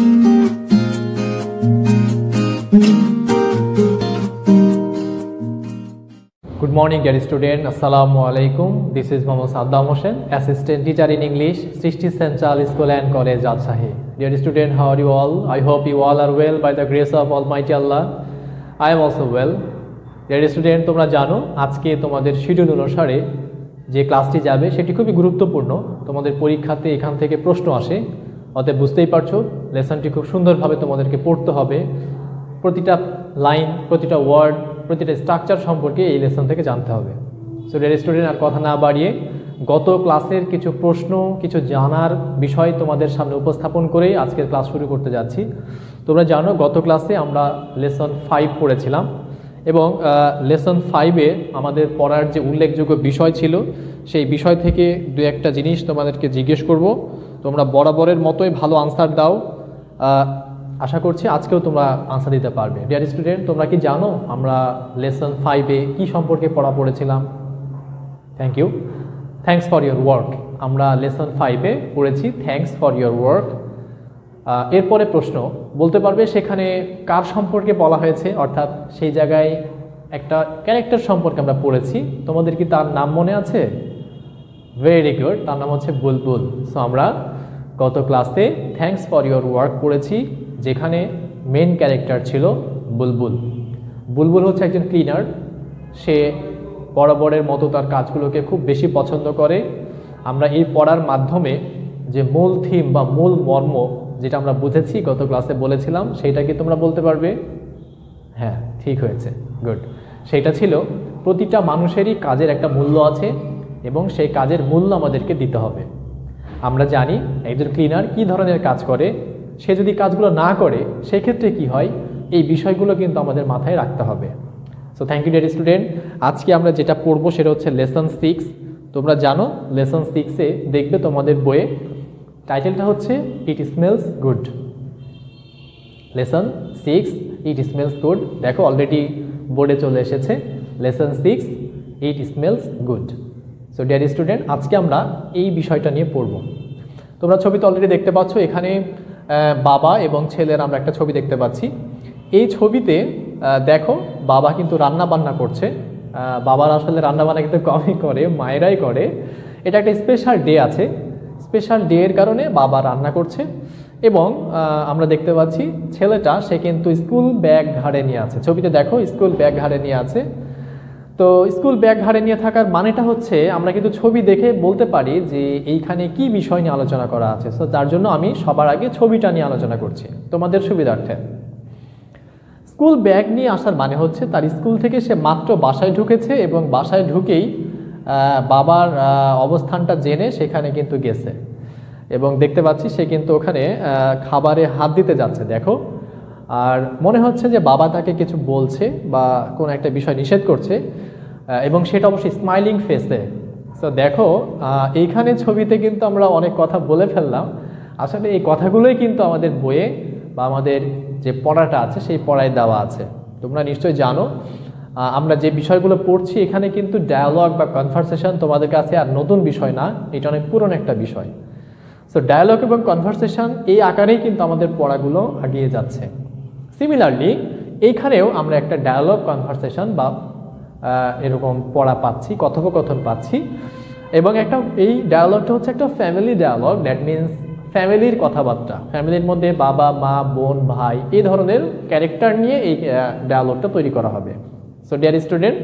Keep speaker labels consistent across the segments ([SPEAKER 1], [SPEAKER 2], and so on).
[SPEAKER 1] Good morning, dear student. Assalamu alaikum. This is Mohammad Saddam Hossein, Assistant Teacher in English, Srishti Central School and College, Rajshahi. Dear student, how are you all? I hope you all are well by the grace of Almighty Allah. I am also well. Dear student, তোমরা জানো আজকে তোমাদের schedule অনুসারে যে ক্লাসটি যাবে সেটি খুবই গুরুত্বপূর্ণ তোমাদের পরীক্ষাতে এখান থেকে প্রশ্ন আসে অতএব বুঝতেই পারছ, লেসনটি খুব সুন্দরভাবে তোমাদেরকে পড়তে হবে। প্রতিটা লাইন, প্রতিটা ওয়ার্ড, প্রতিটা স্ট্রাকচার সম্পর্কে এই লেসন থেকে জানতে হবে। সো ডিয়ার স্টুডেন্ট আর কথা না বাড়িয়ে গত ক্লাসের কিছু প্রশ্ন, কিছু জানার বিষয় তোমাদের সামনে উপস্থাপন করেই আজকের ক্লাস শুরু করতে যাচ্ছি। তোমরা জানো, গত ক্লাসে আমরা লেসন ফাইভ পড়েছিলাম এবং লেসন ফাইভে আমাদের পড়ার যে উল্লেখযোগ্য বিষয় ছিল, সেই বিষয় থেকে দু একটা জিনিস তোমাদেরকে জিজ্ঞেস করব। তোমরা বরাবরের মতোই ভালো আনসার দাও। আশা করছি আজকেও তোমরা আনসার দিতে পারবে। ডিয়ার স্টুডেন্ট তোমরা কি জানো আমরা লেসন ফাইভে কি সম্পর্কে পড়া পড়েছিলাম? Thank you thanks for your work আমরা লেসন ফাইভে পড়েছি থ্যাঙ্কস ফর ইয়োর ওয়ার্ক এরপরে প্রশ্ন, বলতে পারবে সেখানে কার সম্পর্কে বলা হয়েছে? অর্থাৎ সেই জায়গায় একটা ক্যারেক্টার সম্পর্কে আমরা পড়েছি। তোমাদের কি তার নাম মনে আছে? ভেরি গুড তার নাম হচ্ছে বুলবুল। সো আমরা গত ক্লাসে থ্যাঙ্কস ফর ইয়োর ওয়ার্ক পড়েছি, যেখানে মেন ক্যারেক্টার ছিল বুলবুল। বুলবুল হচ্ছে একজন ক্লিনার। সে বরাবরের মতো তার কাজগুলোকে খুব বেশি পছন্দ করে। আমরা এই পড়ার মাধ্যমে যে মূল থিম বা মূল মর্ম যেটা আমরা বুঝেছি, গত ক্লাসে বলেছিলাম, সেইটা কি তোমরা বলতে পারবে? হ্যাঁ ঠিক হয়েছে। গুড। সেটা ছিল, প্রতিটা মানুষেরই কাজের একটা মূল্য আছে এবং সেই কাজের মূল্য আমাদেরকে দিতে হবে। আমরা জানি একজন ক্লিনার কি ধরনের কাজ করে, সে যদি কাজগুলো না করে, সেক্ষেত্রে কি হয়? এই বিষয়গুলো কিন্তু আমাদের মাথায় রাখতে হবে। So thank you dear student আজকে আমরা যেটা পড়ব সেটা হচ্ছে লেসন সিক্স তোমরা জানো লেসন সিক্সে দেখবে তোমাদের বইয়ে টাইটেলটা হচ্ছে it smells good lesson six it smells good দেখো অলরেডি বোর্ডে চলে এসেছে। Lesson six it smells good so dear student আজকে আমরা এই বিষয়টা নিয়ে পড়ব। তোমরা ছবিতে অলরেডি দেখতে পাচ্ছ, এখানে বাবা এবং ছেলের আমরা একটা ছবি দেখতে পাচ্ছি। এই ছবিতে দেখো, বাবা কিন্তু রান্না বান্না করছে বাবার আসলে রান্না বান্না কিন্তু কমই করে, মায়েরাই করে। এটা একটা স্পেশাল ডে আছে। স্পেশাল ডে এর কারণে বাবা রান্না করছে এবং আমরা দেখতে পাচ্ছি ছেলেটা, সে কিন্তু স্কুল ব্যাগ ঘাড়ে নিয়ে আছে। ছবিতে দেখো স্কুল ব্যাগ ঘাড়ে নিয়ে আছে। তো স্কুল ব্যাগ ঘাড়ে নিয়ে থাকার মানেটা হচ্ছে, আমরা কিন্তু ছবি দেখে বলতে পারি যে এইখানে কি বিষয় নিয়ে আলোচনা করা আছে। সো তার জন্য আমি সবার আগে ছবিটা নিয়ে আলোচনা করছি। তোমাদের সুবিধার্থে। স্কুল ব্যাগ নিয়ে আসার মানে হচ্ছে, তার স্কুল থেকে সে মাত্র বাসায় ঢুকেছে এবং বাসায় ঢুকেই বাবার অবস্থানটা জেনে সেখানে কিন্তু গেছে। এবং দেখতে পাচ্ছি সে কিন্তু ওখানে খাবারে হাত দিতে যাচ্ছে, দেখো। আর মনে হচ্ছে যে বাবা তাকে কিছু বলছে বা কোনো একটা বিষয় নিষেধ করছে। এবং সেটা অবশ্যই স্মাইলিং ফেসে তো দেখো এইখানে ছবিতে কিন্তু আমরা অনেক কথা বলে ফেললাম। আসলে এই কথাগুলোই কিন্তু আমাদের বইয়ে বা আমাদের যে পড়াটা আছে, সেই পড়ায় দেওয়া আছে। তোমরা নিশ্চয়ই জানো। আমরা যে বিষয়গুলো পড়ছি, এখানে কিন্তু ডায়ালগ বা কনভারসেশন তোমাদের কাছে আর নতুন বিষয় না, এটা অনেক পুরনো একটা বিষয়। সো ডায়ালগ এবং কনভারসেশন এই আকারেই কিন্তু আমাদের পড়াগুলো আগিয়ে যাচ্ছে। সিমিলারলি এইখানেও আমরা একটা ডায়ালগ কনভারসেশন বা এরকম পড়া পাচ্ছি, কথোপকথন পাচ্ছি। এবং একটা এই ডায়ালগটা হচ্ছে একটা ফ্যামিলি ডায়ালগ দ্যাট মিন্স ফ্যামিলির কথাবার্তা। ফ্যামিলির মধ্যে বাবা, মা, বোন, ভাই, এই ধরনের ক্যারেক্টার নিয়ে এই ডায়ালগটা তৈরি করা হবে। সো ডিয়ার স্টুডেন্ট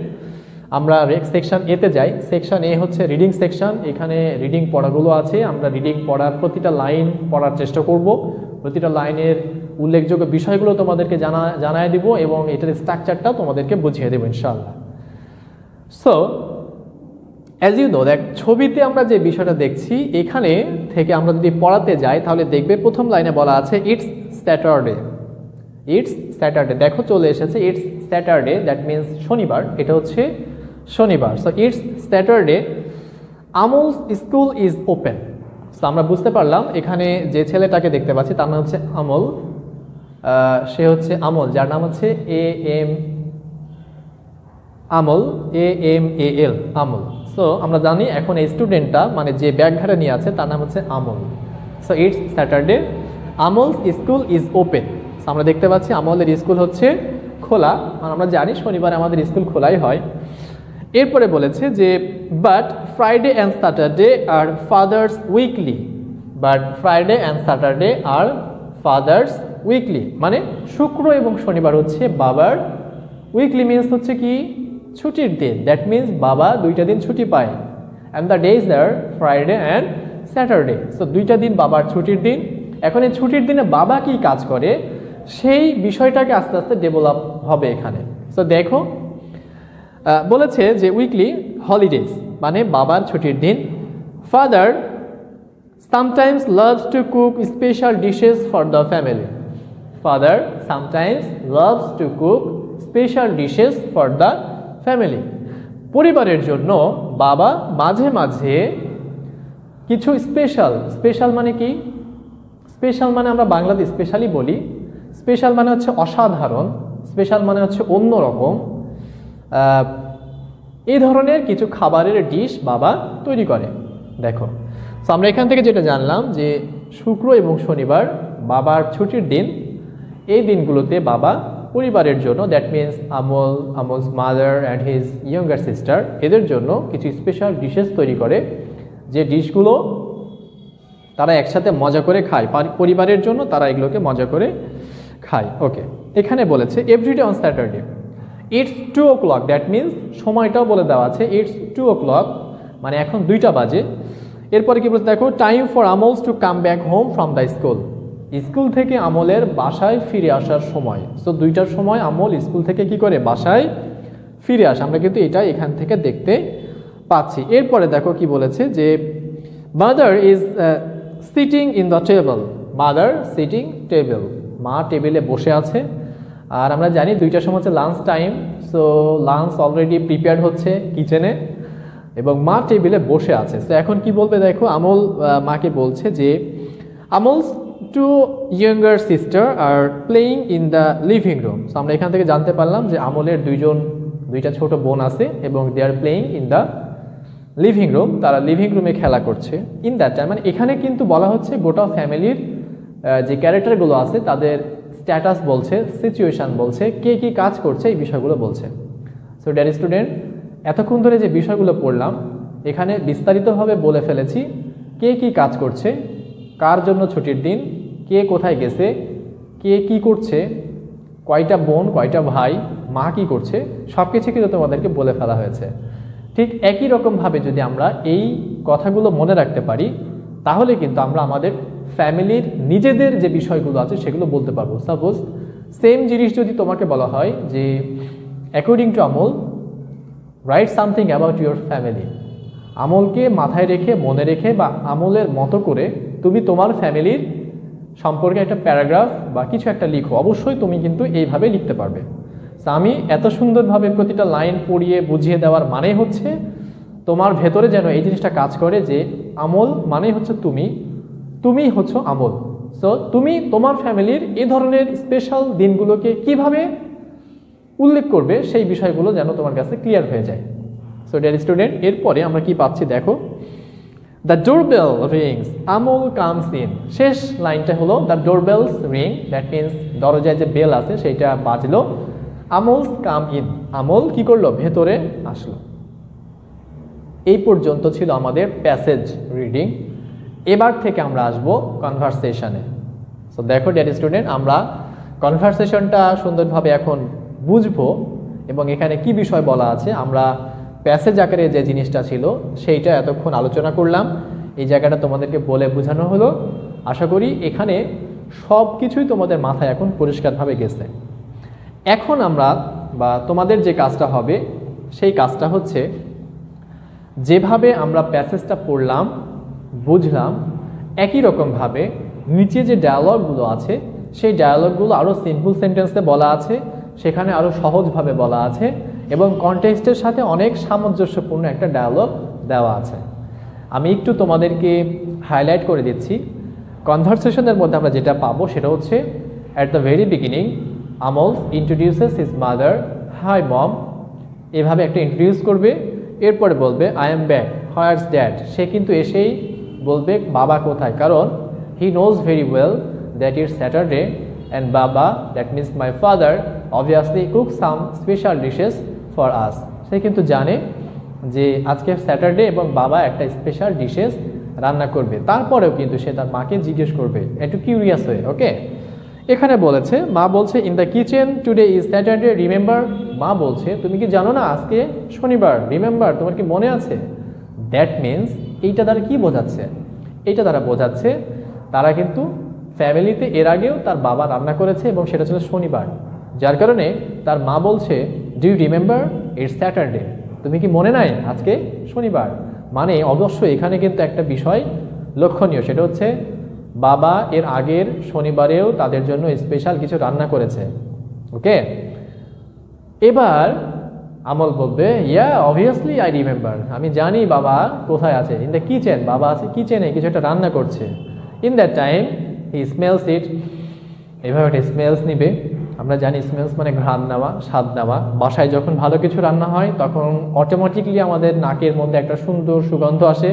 [SPEAKER 1] আমরা সেকশন এতে যাই। সেকশন এ হচ্ছে রিডিং সেকশন এখানে রিডিং পড়াগুলো আছে। আমরা রিডিং পড়ার প্রতিটা লাইন পড়ার চেষ্টা করব। প্রতিটা লাইনের উল্লেখযোগ্য বিষয়গুলো তোমাদেরকে জানা, জানায় দিব এবং এটার স্ট্রাকচারটাও তোমাদেরকে বুঝিয়ে দেবো, ইনশাআল্লাহ। সো অ্যাজ ইউ নো দেখ ছবিতে আমরা যে বিষয়টা দেখছি, এখানে থেকে আমরা যদি পড়াতে যাই, তাহলে দেখবে প্রথম লাইনে বলা আছে ইটস স্যাটারডে ইটস স্যাটারডে দেখো চলে এসেছে ইটস স্যাটারডে দ্যাট মিন্স শনিবার, এটা হচ্ছে শনিবার। So it's Saturday Amul school is open so আমরা বুঝতে পারলাম, এখানে যে ছেলেটাকে দেখতে পাচ্ছি, তার নাম হচ্ছে আমল সে হচ্ছে আমল যার নাম হচ্ছে এ এম আমল এ এম এ এল আমল। সো আমরা জানি এখন এই স্টুডেন্টটা মানে যে ব্যাগ ঘাটে নিয়ে আছে, তার নাম হচ্ছে Amal. So it's Saturday Amal's school is open আমরা দেখতে পাচ্ছি আমলের স্কুল হচ্ছে খোলা। আর আমরা জানি শনিবার আমাদের স্কুল খোলাই হয়। এরপরে বলেছে যে but Friday and Saturday are fathers weekly but Friday and Saturday are fathers weekly মানে শুক্র এবং শনিবার হচ্ছে বাবার উইকলি মিনস হচ্ছে কি? ছুটির দিন। দ্যাট মিনস বাবা দুইটা দিন ছুটি পায়। And the days are Friday and Saturday so দুইটা দিন বাবার ছুটির দিন। এখন এই ছুটির দিনে বাবা কি কাজ করে? সেই বিষয়টাকে আস্তে আস্তে ডেভেলপ হবে এখানে। সো দেখো বলেছে যে উইকলি হলিডেজ মানে বাবার ছুটির দিন। Father sometimes loves to cook special dishes for the family father sometimes loves to cook special dishes for the family. পরিবারের জন্য বাবা মাঝে মাঝে কিছু স্পেশাল স্পেশাল মানে কি? স্পেশাল মানে আমরা বাংলাতে স্পেশালি বলি। স্পেশাল মানে হচ্ছে অসাধারণ, স্পেশাল মানে হচ্ছে অন্যরকম এই ধরনের কিছু খাবারের ডিশ বাবা তৈরি করে। দেখো, তো আমরা এখান থেকে যেটা জানলাম যে শুক্র এবং শনিবার বাবার ছুটির দিন। এই দিনগুলোতে বাবা পরিবারের জন্য that means Amal Amal's mother and his younger sister এদের জন্য কিছু স্পেশাল ডিশেস তৈরি করে, যে ডিশগুলো তারা একসাথে মজা করে খায়। পরিবারের জন্য তারা এগুলোকে মজা করে খায়। ওকে এখানে বলেছে everyday on Saturday it's two o'clock that means সময়টাও বলে দেওয়া আছে ইটস টু ও ক্লক মানে এখন দুইটা বাজে। এরপরে কি বলছে, দেখো time for Amal's to come back home from the school school থেকে আমলের বাসায় ফিরে আসার সময়। সো দুইটার সময় আমল স্কুল থেকে কি করে? বাসায় ফিরে আসে। আমরা কিন্তু এটা এখান থেকে দেখতে পাচ্ছি। এরপরে দেখো কি বলেছে যে mother is sitting in the table mother sitting table মা টেবিলে বসে আছে। আর আমরা জানি দুইটার সময় হচ্ছে lunch time so lunch already prepare হচ্ছে কিচেনে এবং মা টেবিলে বসে আছে। তো এখন কি বলবে দেখো? আমল মাকে বলছে যে Amal's two younger sister are playing in the living room আমরা এখান থেকে জানতে পারলাম যে আমলের দুইজন, দুইটা ছোট বোন আছে এবং they are playing in the living room তারা লিভিং রুমে খেলা করছে ইন দ্যাট টাইম মানে এখানে কিন্তু বলা হচ্ছে গোটা ফ্যামিলির যে ক্যারেক্টারগুলো আছে, তাদের স্ট্যাটাস বলছে সিচুয়েশান বলছে, কে কী কাজ করছে, এই বিষয়গুলো বলছে। সো ড্যার স্টুডেন্ট এতক্ষণ ধরে যে বিষয়গুলো পড়লাম, এখানে বিস্তারিতভাবে বলে ফেলেছি, কে কি কাজ করছে কার জন্য ছুটির দিন? কে কোথায় গেছে? কে কি করছে? কয়টা বোন, কয়টা ভাই, মা কি করছে? সব কিছু কিন্তু তোমাদেরকে বলে ফেলা হয়েছে। ঠিক একই রকমভাবে যদি আমরা এই কথাগুলো মনে রাখতে পারি, তাহলে কিন্তু আমরা আমাদের ফ্যামিলির নিজেদের যে বিষয়গুলো আছে সেগুলো বলতে পারব। সাপোজ সেম জিনিস যদি তোমাকে বলা হয় যে according to Amal write something about your family আমলকে মাথায় রেখে, মনে রেখে বা আমলের মতো করে তুমি তোমার ফ্যামিলির সম্পর্কে একটা প্যারাগ্রাফ বা কিছু একটা লিখো। অবশ্যই তুমি কিন্তু এইভাবে লিখতে পারবে। আমি এত সুন্দরভাবে প্রতিটা লাইন পড়িয়ে বুঝিয়ে দেওয়ার মানে হচ্ছে তোমার ভেতরে যেন এই জিনিসটা কাজ করে যে আমল মানে হচ্ছে তুমি তুমি হচ্ছে আমল। সো তুমি তোমার ফ্যামিলির এ ধরনের স্পেশাল দিনগুলোকে কীভাবে উল্লেখ করবে সেই বিষয়গুলো যেন তোমার কাছে ক্লিয়ার হয়ে যায়। সো ডিয়ার স্টুডেন্ট এরপরে আমরা কি পাচ্ছি দেখো। The doorbell rings Amal comes in শেষ লাইনটা হলো the doorbells ring that means দরজায় যে বেল আছে, সেইটা বাজলো। Amal's come in. আমল কি করল? ভেতরে আসলো। এই পর্যন্ত ছিল আমাদের প্যাসেজ রিডিং। এবার থেকে আমরা আসব কনভারসেশনে। সো দেখো ডেড স্টুডেন্ট আমরা কনভারসেশনটা সুন্দরভাবে এখন বুঝব এবং এখানে কি বিষয় বলা আছে, আমরা প্যাসেজ আকারে যে জিনিসটা ছিল, সেইটা এতক্ষণ আলোচনা করলাম। এই জায়গাটা তোমাদেরকে বলে বোঝানো হলো। আশা করি এখানে সব কিছুই তোমাদের মাথায় এখন পরিষ্কারভাবে গেছে। এখন আমরা বা তোমাদের যে কাজটা হবে, সেই কাজটা হচ্ছে যেভাবে আমরা প্যাসেজটা পড়লাম, বুঝলাম, একই রকমভাবে নিচে যে ডায়ালগগুলো আছে, সেই ডায়ালগগুলো আরও সিম্পল সেন্টেন্সে বলা আছে, সেখানে আরও সহজভাবে বলা আছে। এবং কন্টেক্সটের সাথে অনেক সামঞ্জস্যপূর্ণ একটা ডায়ালগ দেওয়া আছে। আমি একটু তোমাদেরকে হাইলাইট করে দিচ্ছি। কনভারসেশনের মধ্যে আমরা যেটা পাবো সেটা হচ্ছে at the very beginning Amal's introduces his mother hi mom এভাবে একটা ইন্ট্রোডিউস করবে, এরপরে বলবে I am back where's dad সে কিন্তু এসেই বলবে, বাবা কোথায়? কারণ he knows very well that is Saturday and বাবা that means my father obviously cook some special dishes for us সে কিন্তু জানে যে আজকে স্যাটারডে এবং বাবা একটা স্পেশাল ডিশেস রান্না করবে। তারপরেও কিন্তু সে তার মাকে জিজ্ঞেস করবে, একটু কিউরিয়াস হয়ে ওকে এখানে বলেছে, মা বলছে in the kitchen today is Saturday remember মা বলছে, তুমি কি জানো না আজকে শনিবার রিমেম্বার তোমার কি মনে আছে? দ্যাট মিন্স এইটা দ্বারা কি বোঝাচ্ছে? এইটা দ্বারা বোঝাচ্ছে, তারা কিন্তু ফ্যামিলিতে এর আগেও তার বাবা রান্না করেছে এবং সেটা ছিল শনিবার। যার কারণে তার মা বলছে do you remember it's Saturday তুমি কি মনে নাই? আজকে শনিবার। মানে অবশ্যই এখানে কিন্তু একটা বিষয় লক্ষণীয়। সেটা হচ্ছে বাবা এর আগের শনিবারেও তাদের জন্য স্পেশাল কিছু রান্না করেছে। ওকে? এবার আমল বলবে ইয়া অবভিয়াসলি আই রিমেম্বার আমি জানি বাবা কোথায় আছে। ইন দ্য কিচেন বাবা আছে কিচেনে কিছু একটা রান্না করছে। In that time he smells it এভাবে একটা স্মেলস নিবে। আমরা জানি স্মেলস মানে ঘ্রাণ নেওয়া, স্বাদ নেওয়া। বাসায় যখন ভালো কিছু রান্না হয়, তখন অটোমেটিকলি আমাদের নাকের মধ্যে একটা সুন্দর সুগন্ধ আসে,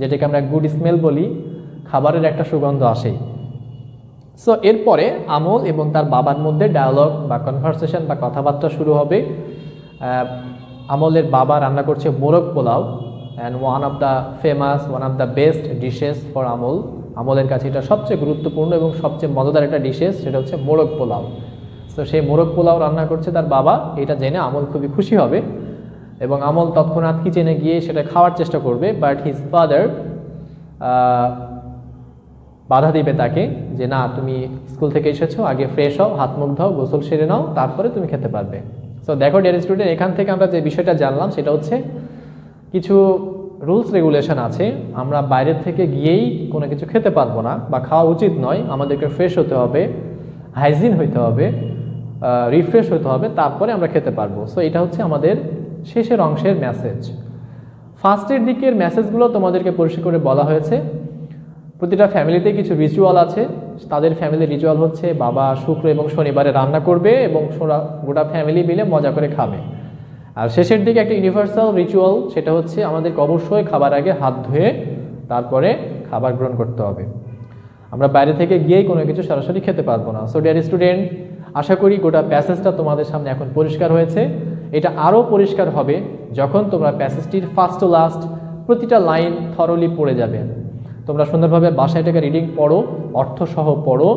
[SPEAKER 1] যেটাকে আমরা গুড স্মেল বলি। খাবারের একটা সুগন্ধ আসে। সো এরপরে আমল এবং তার বাবার মধ্যে ডায়ালগ বা কনভারসেশন বা কথাবার্তা শুরু হবে। আমলের বাবা রান্না করছে morog polao and one of the famous one of the best dishes for Amal. আমলের কাছে এটা সবচেয়ে গুরুত্বপূর্ণ এবং সবচেয়ে মজাদার একটা ডিশেস সেটা হচ্ছে মোরগ পোলাও। সো সেই মোরগ পোলাও রান্না করছে, তার বাবা এটা জেনে আমল খুবই খুশি হবে এবং আমল তৎক্ষণাৎ কিচেনে গিয়ে সেটা খাওয়ার চেষ্টা করবে বাট হিজ ফাদার বাধা দিবে তাকে যে না, তুমি স্কুল থেকে এসেছ, আগে ফ্রেশ হও, হাত মুখ ধাও, গোসল সেরে নাও, তারপরে তুমি খেতে পারবে। সো দেখো ডিয়ার স্টুডেন্ট এখান থেকে আমরা যে বিষয়টা জানলাম সেটা হচ্ছে কিছু রুলস রেগুলেশন আছে, আমরা বাইরের থেকে গিয়েই কোনো কিছু খেতে পারব না বা খাওয়া উচিত নয়, আমাদেরকে ফ্রেশ হতে হবে হাইজিন হইতে হবে রিফ্রেশ হতে হবে, তারপরে আমরা খেতে পারব। সো এটা হচ্ছে আমাদের শেষের অংশের মেসেজ ফার্স্টের দিকের মেসেজগুলো তোমাদেরকে পরিষ্কার করে বলা হয়েছে। প্রতিটা ফ্যামিলিতে কিছু রিচুয়াল আছে। তাদের ফ্যামিলি রিচুয়াল হচ্ছে বাবা শুক্র এবং শনিবারে রান্না করবে এবং গোটা ফ্যামিলি মিলে মজা করে খাবে। আর শেষের দিকে একটা ইউনিভার্সাল রিচুয়াল সেটা হচ্ছে আমাদেরকে অবশ্যই খাবার আগে হাত ধুয়ে তারপরে খাবার গ্রহণ করতে হবে। আমরা বাইরে থেকে গিয়েই কোনো কিছু সরাসরি খেতে পারব না। সো ডিয়ার স্টুডেন্ট আশা করি গোটা প্যাসেজটা তোমাদের সামনে এখন পরিষ্কার হয়েছে। এটা আরও পরিষ্কার হবে যখন তোমরা প্যাসেজটির ফার্স্ট টু লাস্ট প্রতিটা লাইন থরলি পড়ে যাবে। তোমরা সুন্দরভাবে বাসায় থেকে রিডিং পড়ো, অর্থসহ পড়ো।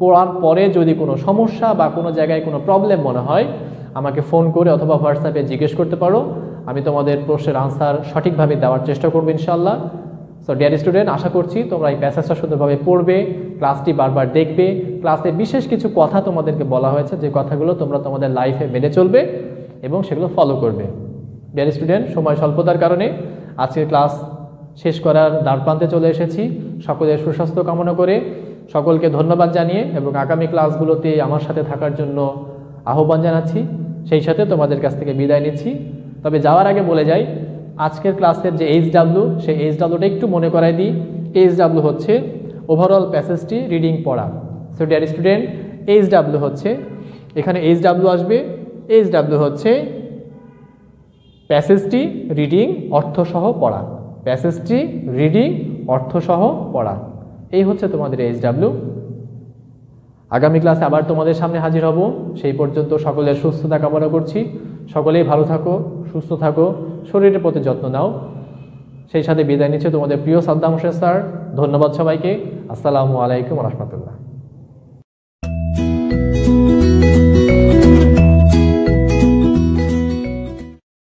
[SPEAKER 1] পড়ার পরে যদি কোনো সমস্যা বা কোনো জায়গায় কোনো প্রবলেম মনে হয়, আমাকে ফোন করে অথবা হোয়াটসঅ্যাপে জিজ্ঞেস করতে পারো। আমি তোমাদের প্রশ্নের আনসার সঠিকভাবে দেওয়ার চেষ্টা করব ইনশাল্লাহ সো ডিয়ার স্টুডেন্ট আশা করছি তোমরা এই প্যাসেজটা সুন্দরভাবে পড়বে ক্লাসটি বারবার দেখবে। ক্লাসে বিশেষ কিছু কথা তোমাদেরকে বলা হয়েছে, যে কথাগুলো তোমরা তোমাদের লাইফে মেনে চলবে এবং সেগুলো ফলো করবে। ডিয়ার স্টুডেন্ট সময় স্বল্পতার কারণে আজকের ক্লাস শেষ করার দ্বারপ্রান্তে চলে এসেছি। সকলের সুস্বাস্থ্য কামনা করে সকলকে ধন্যবাদ জানিয়ে এবং আগামী ক্লাসগুলোতে আমার সাথে থাকার জন্য আহ্বান জানাচ্ছি। সেই সাথে তোমাদের কাছ থেকে বিদায় নিচ্ছি। তবে যাওয়ার আগে বলে যাই আজকের ক্লাসের যে এইচ ডাব্লু সেই এইচ ডাব্লুটা একটু মনে করাই দিই। এইচ ডাব্লু হচ্ছে ওভারঅল প্যাসেজটি রিডিং পড়া। So dear student H W হচ্ছে, এখানে এইচ ডাব্লু আসবে এইচ ডাব্লু হচ্ছে প্যাসেজটি রিডিং অর্থসহ পড়া। প্যাসেজটি রিডিং অর্থসহ পড়া। এই হচ্ছে তোমাদের এইচ ডাব্লু আগামী ক্লাসে আবার তোমাদের সামনে হাজির হব। সেই পর্যন্ত সকলের সুস্থতা কামনা করছি। সকলেই ভালো থাকো, সুস্থ থাকো। শরীরের প্রতি যত্ন নাও। সেই সাথে বিদায় নিচ্ছে তোমাদের প্রিয় সাদ্দাম হোসেন স্যার। ধন্যবাদ সবাইকে। আসসালামু আলাইকুম রহমতুল্লাহ।